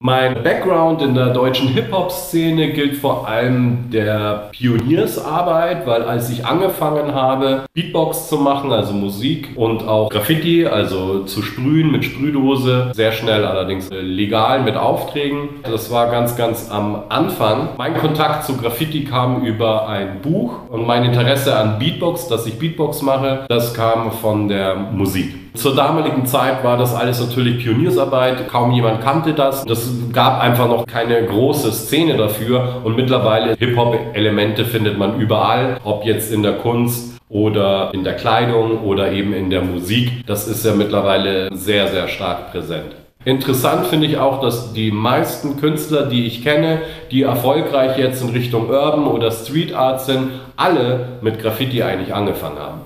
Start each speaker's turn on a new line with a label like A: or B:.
A: Mein Background in der deutschen Hip-Hop-Szene gilt vor allem der Pioniersarbeit, weil als ich angefangen habe, Beatbox zu machen, also Musik und auch Graffiti, also zu sprühen mit Sprühdose, sehr schnell allerdings legal mit Aufträgen. Das war ganz, ganz am Anfang. Mein Kontakt zu Graffiti kam über ein Buch und mein Interesse an Beatbox, dass ich Beatbox mache, das kam von der Musik. Zur damaligen Zeit war das alles natürlich Pioniersarbeit, kaum jemand kannte das. Das gab einfach noch keine große Szene dafür und mittlerweile Hip-Hop-Elemente findet man überall, ob jetzt in der Kunst oder in der Kleidung oder eben in der Musik. Das ist ja mittlerweile sehr, sehr stark präsent. Interessant finde ich auch, dass die meisten Künstler, die ich kenne, die erfolgreich jetzt in Richtung Urban oder Street Art sind, alle mit Graffiti eigentlich angefangen haben.